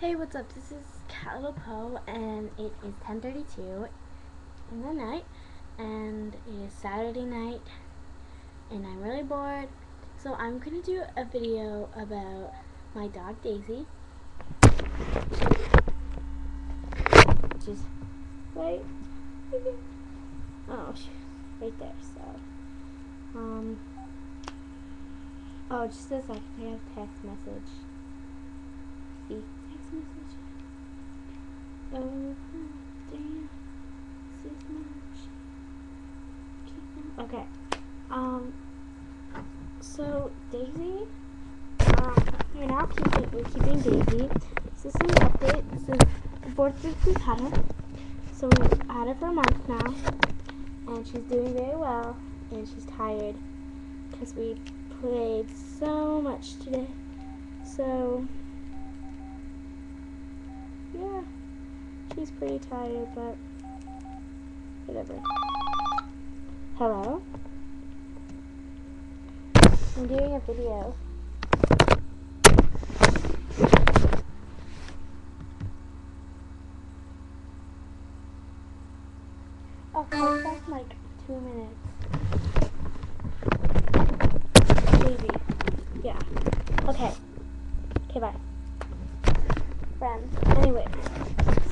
Hey, what's up? This is Kat Littel Poe, and it is 10:32 in the night, and it is Saturday night, and I'm really bored. So I'm gonna do a video about my dog Daisy. Just right, oh, right there. So, um, oh, just a second. I have a text message. See. Oh. This is much. Okay. Um. So Daisy. Um. We're now keeping we're keeping Daisy. This is an update. Week we've had her. So we've had her for a month now, and she's doing very well. And she's tired because we played so much today. So yeah, she's pretty tired, but whatever. Hello? I'm doing a video. Back in like two minutes. Maybe. Yeah. Okay. Okay, bye friends. Anyway,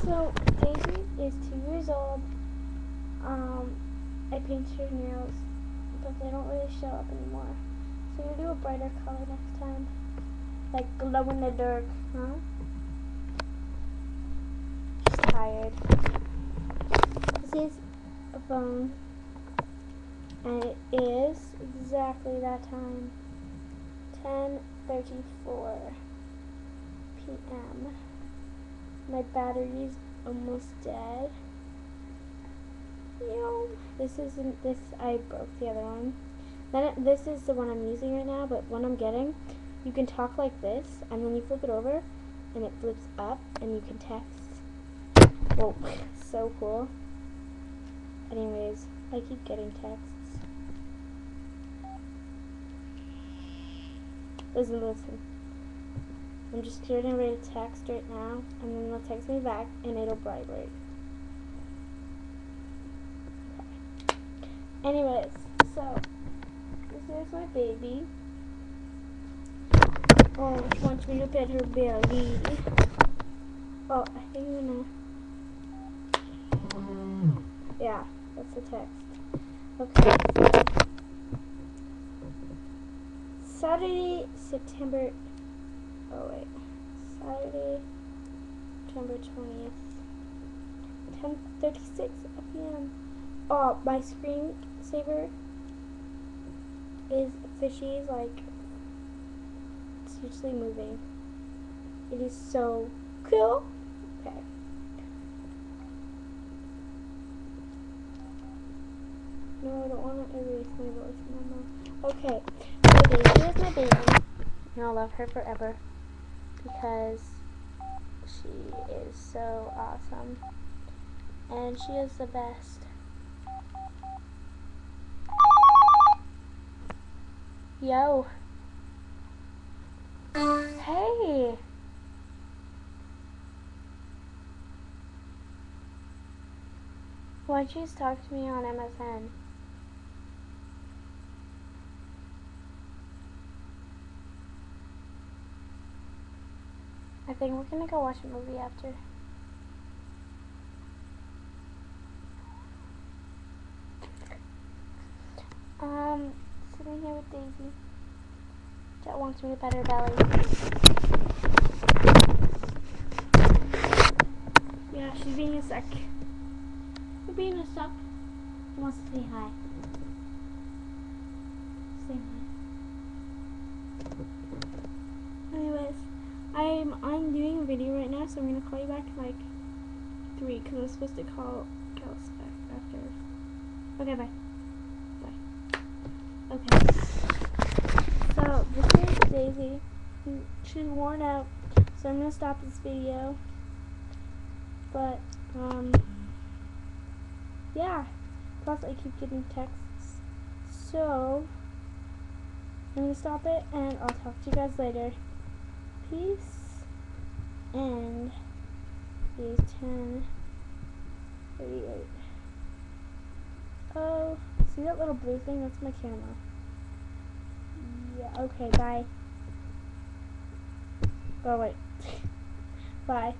so Daisy is two years old. Um, I painted her nails, but they don't really show up anymore. So we'll do a brighter color next time. Like glow in the dark, huh? She's tired. This is a phone. And it is exactly that time. 10.34 p.m. My battery's almost dead. Yo, this isn't this. I broke the other one. Then it, this is the one I'm using right now. But what I'm getting, you can talk like this, and then you flip it over, and it flips up, and you can text. Whoa, so cool. Anyways, I keep getting texts. Listen, listen. I'm just getting ready to text right now, and then they'll text me back, and it'll vibrate. Okay. Anyways, so this is my baby. Oh, she wants me to pet her belly. Oh, I think I'm gonna. Yeah, that's the text. Okay. Saturday, September oh wait, Saturday, September 20th, 10.36 p.m. Oh, my screensaver is fishy, like, seriously moving. It is so cool. Okay. No, I don't want to erase my voice no Okay, so here's my baby, and I'll love her forever because she is so awesome and she is the best. Yo. Hey. Why'd you talk to me on MSN? I think we're gonna go watch a movie after. Um, sitting here with Daisy. That wants me to pet her belly. Yeah, she's being a suck. You're being a suck. She wants to say hi. Say hi. Anyways. I'm I'm doing a video right now, so I'm gonna call you back like three because I'm supposed to call Kels back after. Okay, bye. Bye. Okay. So this is Daisy. She's worn out, so I'm gonna stop this video. But um, yeah. Plus, I keep getting texts, so I'm gonna stop it, and I'll talk to you guys later peace and is 10, 38. Oh, see that little blue thing? That's my camera. Yeah, okay, bye. Oh, wait. bye.